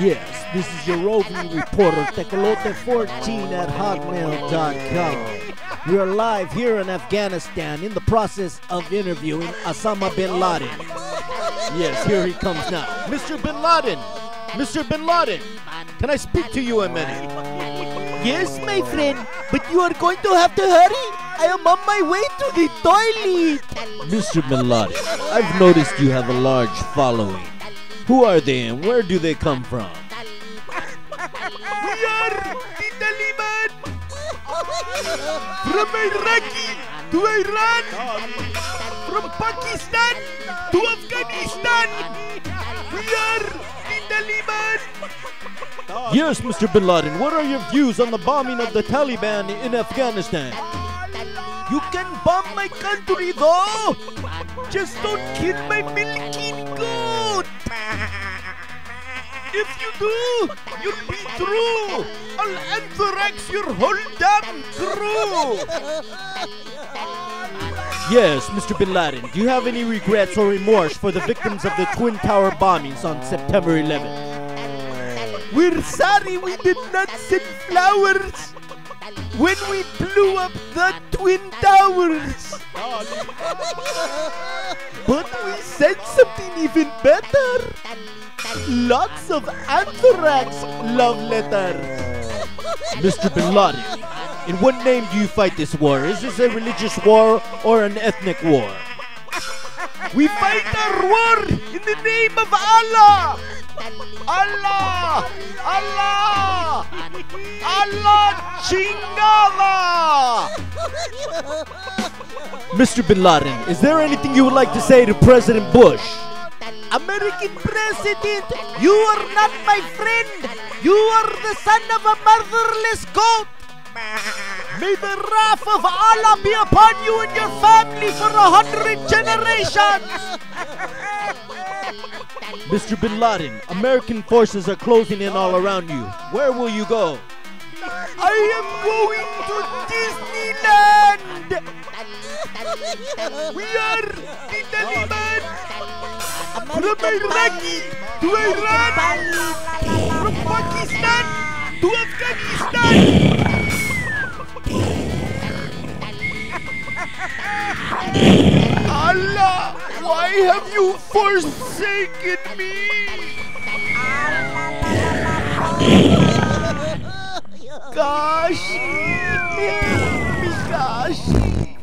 Yes, this is your roving reporter, Tecolote14 at hotmail.com. We are live here in Afghanistan in the process of interviewing Osama bin Laden. Yes, here he comes now. Mr. bin Laden! Mr. bin Laden! Can I speak to you a minute? Yes, my friend, but you are going to have to hurry. I am on my way to the toilet. Mr. bin Laden, I've noticed you have a large following. Who are they and where do they come from? We are the Taliban. From Iraqi to Iran. From Pakistan to Afghanistan. We are the Taliban. Yes, Mr. bin Laden, what are your views on the bombing of the Taliban in Afghanistan? You can bomb my country though. Just don't kill my milking goat. If you do, you'll be through. I'll anthrax your whole damn crew. Yes, Mr. bin Laden, do you have any regrets or remorse for the victims of the Twin Tower bombings on September 11th? We're sorry we did not send flowers when we blew up the Twin Towers. But we sent something even better. Lots of anthrax love letters. Mr. bin Laden, in what name do you fight this war? Is this a religious war or an ethnic war? We fight our war in the name of Allah. Allah! Allah! Allah chingala! Mr. bin Laden, is there anything you would like to say to President Bush? American president, you are not my friend. You are the son of a motherless goat. May the wrath of Allah be upon you and your family for a hundred generations. Mr. bin Laden, American forces are closing in all around you. Where will you go? I am going to Disneyland. We are the Taliban. From Iraqi to Iran. From Pakistan to Afghanistan. Allah, why have you forsaken me? Gosh, gosh.